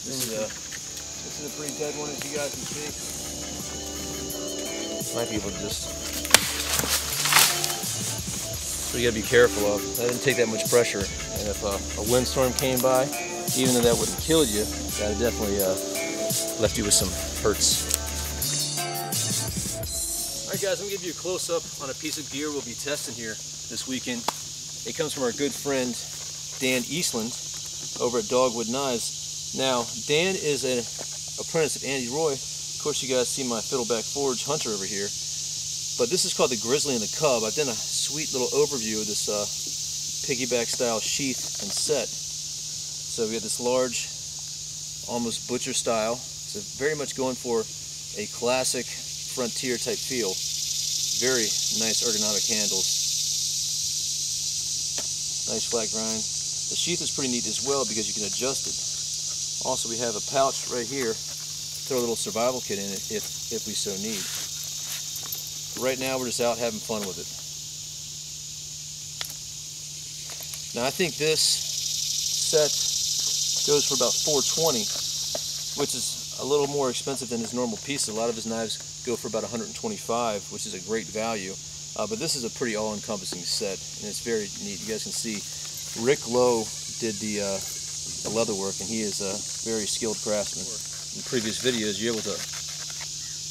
This is a this is a pretty dead one, as you guys can see. Might be able to just. So you gotta be careful of. That didn't take that much pressure, and if uh, a windstorm came by, even though that wouldn't kill you, that definitely uh, left you with some hurts. All right, guys, I'm gonna give you a close up on a piece of gear we'll be testing here this weekend. It comes from our good friend Dan Eastland over at Dogwood Knives. Now, Dan is an apprentice of Andy Roy. Of course, you guys see my Fiddleback Forge Hunter over here. But this is called the Grizzly and the Cub. I've done a sweet little overview of this uh, piggyback style sheath and set. So we have this large, almost butcher style. So very much going for a classic frontier type feel. Very nice ergonomic handles. Nice flat grind. The sheath is pretty neat as well because you can adjust it. Also, we have a pouch right here. Throw a little survival kit in it if, if we so need. Right now, we're just out having fun with it. Now, I think this set goes for about 420, which is a little more expensive than his normal piece. A lot of his knives go for about 125, which is a great value. Uh, but this is a pretty all-encompassing set, and it's very neat. You guys can see Rick Lowe did the, uh, the leather work, and he is a very skilled craftsman. In previous videos, you're able to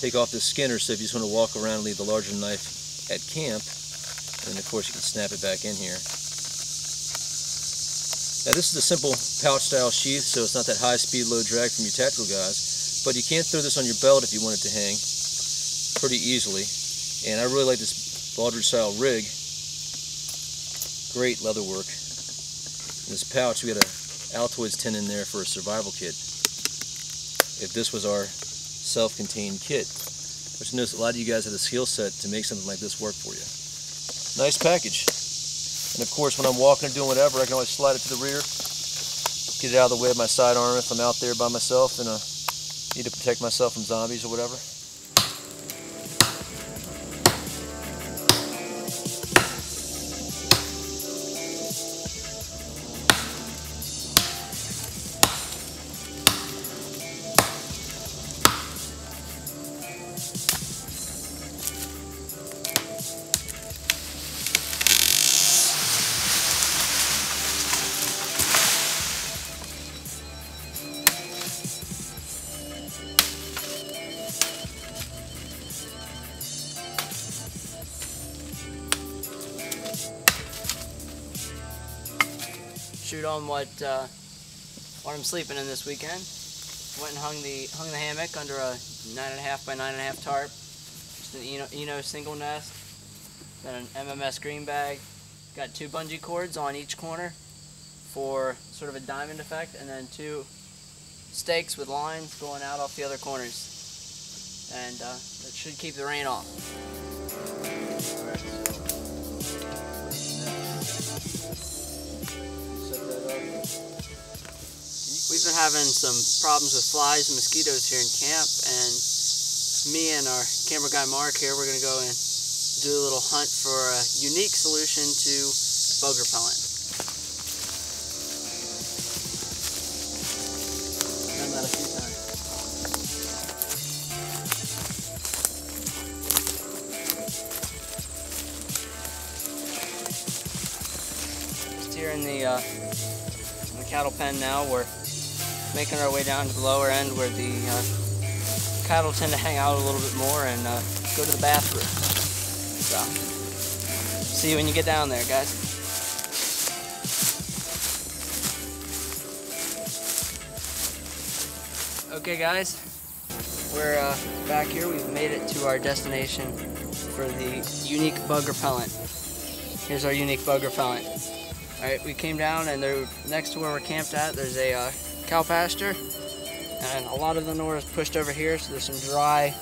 take off this skinner, so if you just want to walk around and leave the larger knife at camp, and of course you can snap it back in here. Now this is a simple pouch style sheath, so it's not that high speed, low drag from your tactical guys, but you can throw this on your belt if you want it to hang pretty easily. And I really like this Baldridge style rig. Great leather work. In this pouch, we got a Altoids tin in there for a survival kit. If this was our self-contained kit, which notice a lot of you guys have the skill set to make something like this work for you. Nice package. And of course, when I'm walking or doing whatever, I can always slide it to the rear, get it out of the way of my sidearm if I'm out there by myself and uh, need to protect myself from zombies or whatever. Shoot on what uh, what I'm sleeping in this weekend. Went and hung the hung the hammock under a nine and a half by nine and a half tarp. Just an Eno, Eno single nest. Then an MMS green bag. Got two bungee cords on each corner for sort of a diamond effect, and then two stakes with lines going out off the other corners. And uh, that should keep the rain off. We've been having some problems with flies and mosquitoes here in camp, and me and our camera guy Mark here, we're going to go and do a little hunt for a unique solution to bug repellent. Cattle pen now, we're making our way down to the lower end where the uh, cattle tend to hang out a little bit more and uh, go to the bathroom. So, see you when you get down there, guys. Okay, guys, we're uh, back here. We've made it to our destination for the unique bug repellent. Here's our unique bug repellent. All right, we came down and there, next to where we're camped at, there's a uh, cow pasture, and a lot of the manure is pushed over here. So there's some dry,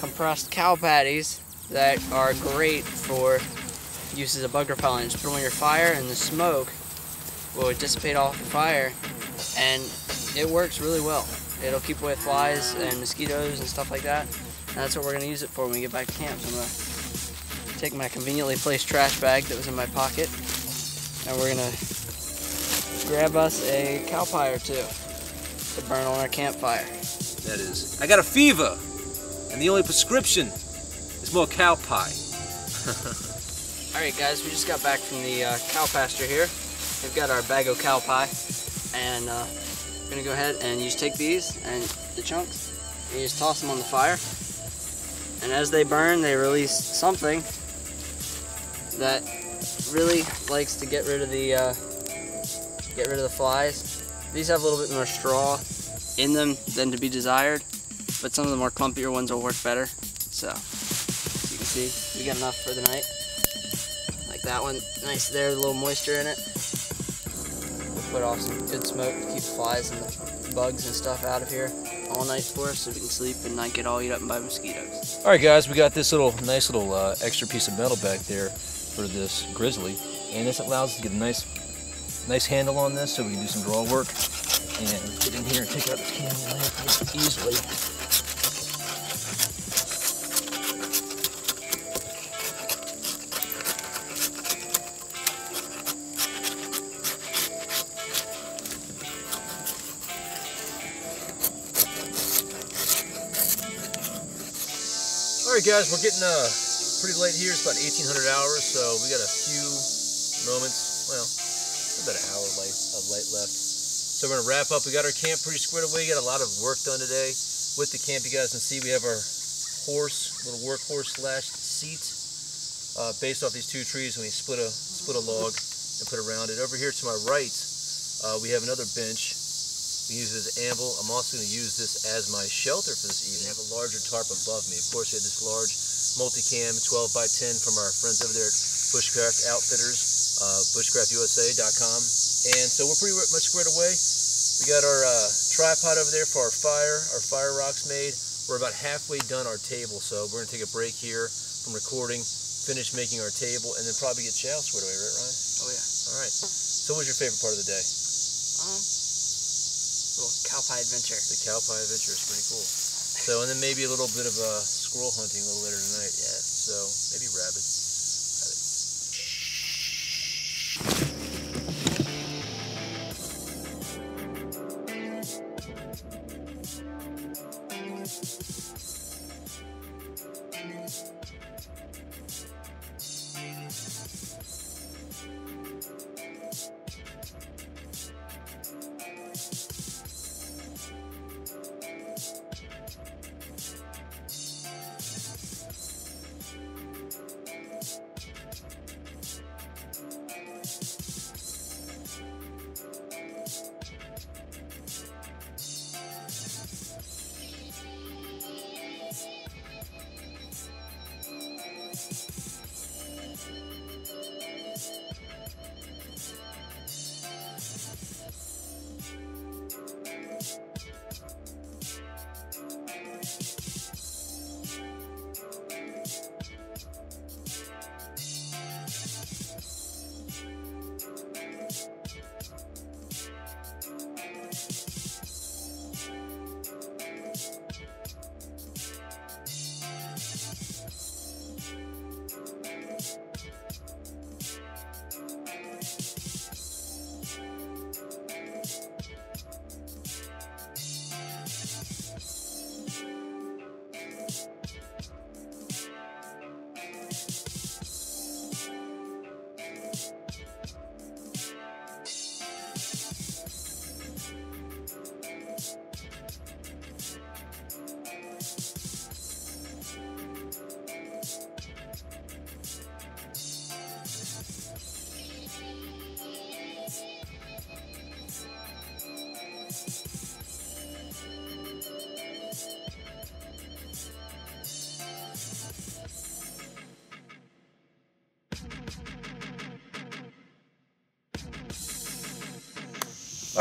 compressed cow patties that are great for use as a bug repellent. Just put them on your fire, and the smoke will dissipate off the fire, and it works really well. It'll keep away flies and mosquitoes and stuff like that. And that's what we're gonna use it for when we get back to camp. So I'm gonna take my conveniently placed trash bag that was in my pocket, and we're gonna grab us a cow pie or two. to burn on our campfire. That is. I got a fever, and the only prescription is more cow pie. All right, guys, we just got back from the uh, cow pasture here. We've got our bag of cow pie, and uh, we're gonna go ahead and you just take these and the chunks, and you just toss them on the fire. And as they burn, they release something that really likes to get rid of the uh, get rid of the flies. These have a little bit more straw in them than to be desired, but some of the more clumpier ones will work better. So, as you can see, we got enough for the night. Like that one, nice there, a little moisture in it. We'll put off some good smoke to keep the flies and the bugs and stuff out of here all night for us so we can sleep and not get all eaten up by mosquitoes. All right, guys, we got this little nice little uh, extra piece of metal back there for this grizzly, and this allows us to get a nice, nice handle on this, so we can do some draw work and get in here and take out this lamp easily. All right, guys, we're getting uh, pretty late here. It's about 1800 hours, so we got a few moments, well, about an hour light, of light left. So we're gonna wrap up. We got our camp pretty squared away. We got a lot of work done today with the camp. You guys can see we have our horse, little workhorse slash seat, uh, based off these two trees. And we split a split a log and put around it. Over here to my right, uh, we have another bench. We use this anvil. I'm also going to use this as my shelter for this evening. I have a larger tarp above me. Of course, we have this large multicam 12 by 10 from our friends over there at Bushcraft Outfitters, uh, bushcraftusa.com. And so we're pretty much squared away. We got our uh, tripod over there for our fire. Our fire rock's made. We're about halfway done our table, so we're going to take a break here from recording, finish making our table, and then probably get chow squared away, right, Ryan? Oh yeah. All right. So what was your favorite part of the day? Um, little cow pie adventure. The cow pie adventure is pretty cool. So, and then maybe a little bit of uh, squirrel hunting a little later tonight. Yeah. So maybe rabbits. All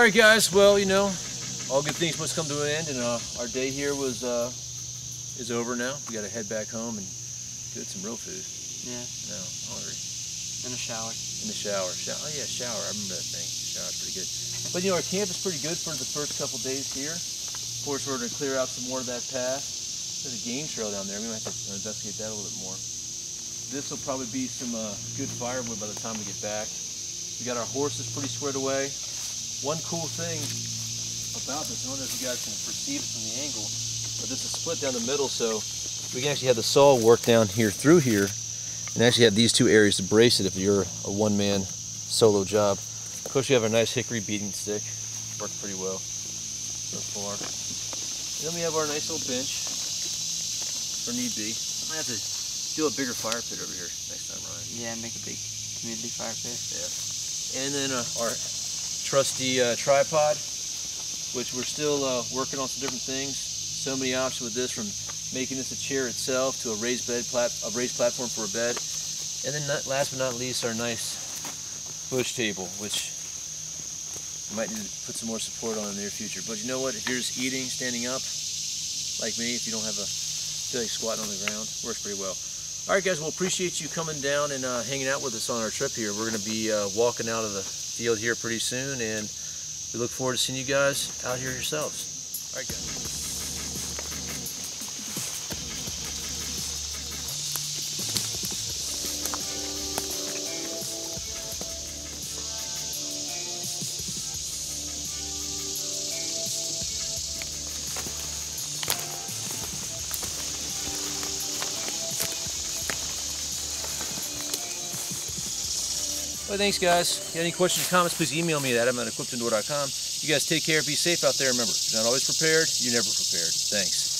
right, guys. Well, you know, all good things must come to an end, and uh, our day here was uh, is over now. We got to head back home and get some real food. Yeah. No, I'm hungry. In a shower. In the shower. Shower. Oh yeah, shower. I remember that thing. Shower's pretty good. But you know, our camp is pretty good for the first couple days here. Of course, we're going to clear out some more of that path. There's a game trail down there. We might have to investigate that a little bit more. This will probably be some uh, good firewood by the time we get back. We got our horses pretty squared away. One cool thing about this. I don't know if you guys can perceive it from the angle, but this is split down the middle, so we can actually have the saw work down here through here, and actually have these two areas to brace it if you're a one-man solo job. Of course, we have a nice hickory beating stick. Worked pretty well so far. And then we have our nice little bench for need be. I might have to do a bigger fire pit over here next time, Ryan. Yeah, make a big community fire pit. Yeah. And then uh, our trusty uh, tripod, which we're still uh, working on some different things. So many options with this, from making this a chair itself to a raised bed plat a raised platform for a bed. And then not, last but not least, our nice bush table, which might need to put some more support on in the near future. But you know what? If you're just eating, standing up, like me, if you don't have a feel like squatting on the ground, works pretty well. All right, guys, we'll appreciate you coming down and uh, hanging out with us on our trip here. We're going to be uh, walking out of the field here pretty soon, and we look forward to seeing you guys out here yourselves. All right, guys. Well, thanks, guys. Have any questions or comments, please email me at adam at equip2endure.com. You guys take care. Be safe out there. Remember, you're not always prepared, you're never prepared. Thanks.